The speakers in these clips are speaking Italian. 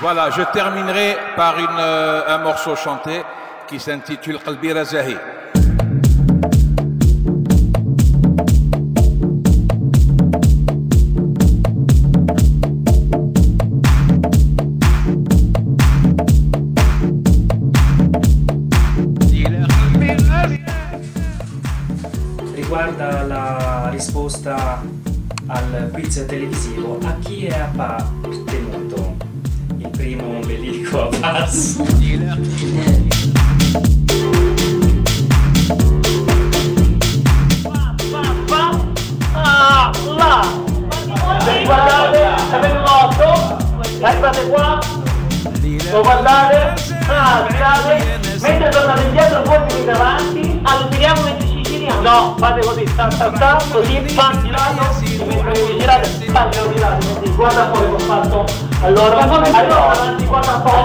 Voilà, je terminerai par euh, un morceau chanté qui s'intitule Qalbi Razahi. Riguarda la risposta al quiz televisivo, a chi è appartenuto il primo ombelico a! Se guardate, sapete l'otto, guardate qua, lo guardate, ah, guardate, mentre tornate indietro voi venite avanti, allora No, fate così, sta sta sta, così, pan di lato, e vi girate, pan di lato, così, guarda poi che ho fatto. Allora, allora, avanti, guarda un po',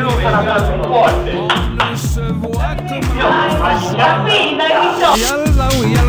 dove sarà stato forte. Io, ma,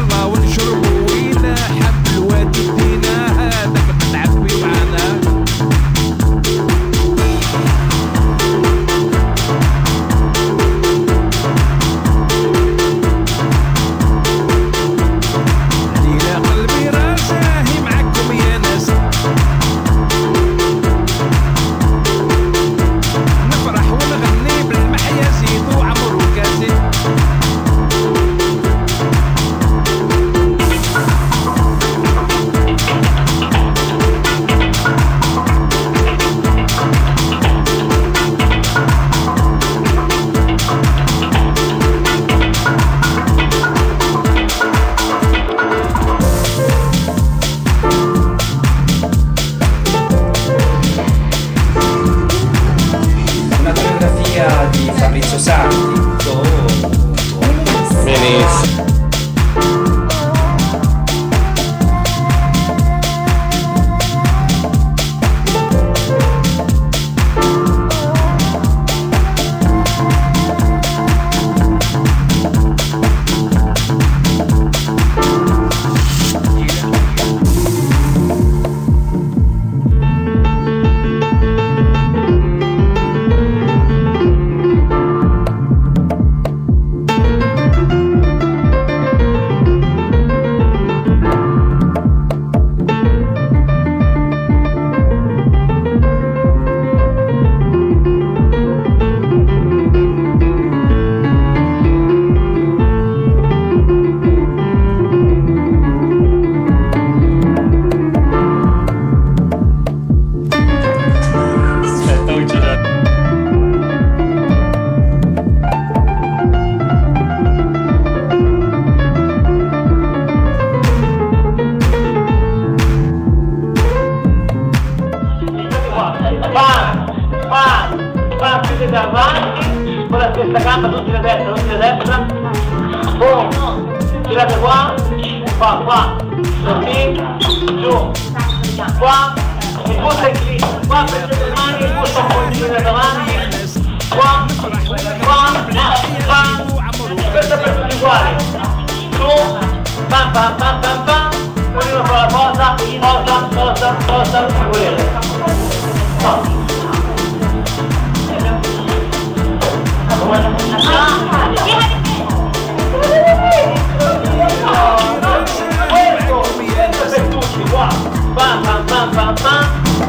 di Va, più da avanti, con la stessa gamba, tutti da destra, tutti da destra. Boom, girate qua, qua, qua, così, giù, qua, il busto è qui, qua, prendete le mani, il un po' davanti, qua, qua, qua, questo per tutti uguali, su, pam pam pam pam pam, ognuno fa la cosa, cosa, cosa, cosa, che volete. Qua. Pam, pam, pam, pam,